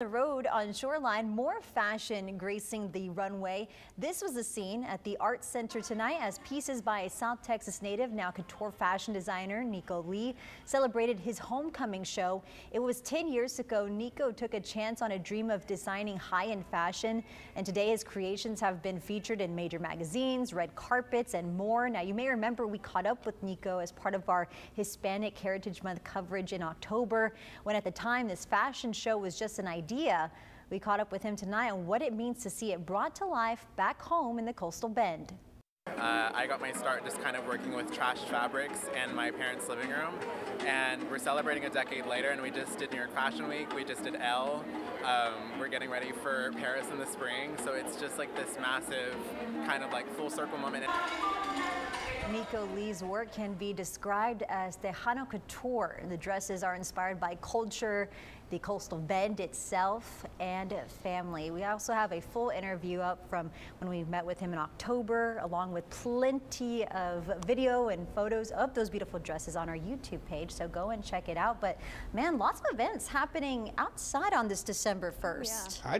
The road on Shoreline, more fashion gracing the runway. This was the scene at the Art Center tonight as pieces by a South Texas native, now couture fashion designer Nico Lee, celebrated his homecoming show. It was 10 years ago Nico took a chance on a dream of designing high-end fashion, and today his creations have been featured in major magazines, red carpets, and more. Now, you may remember we caught up with Nico as part of our Hispanic Heritage Month coverage in October, when at the time this fashion show was just an idea idea. We caught up with him tonight on what it means to see it brought to life back home in the coastal bend. Uh, I got my start just kind of working with trash fabrics in my parents' living room. And we're celebrating a decade later, and we just did New York Fashion Week, we just did Elle. Um, we're getting ready for Paris in the spring, so it's just like this massive kind of like full circle moment. Nico Lee's work can be described as Tejano couture. The dresses are inspired by culture, the coastal bend itself, and family. We also have a full interview up from when we met with him in October, along with plenty of video and photos of those beautiful dresses on our YouTube page. So go and check it out. But man, lots of events happening outside on this December 1st. Yeah.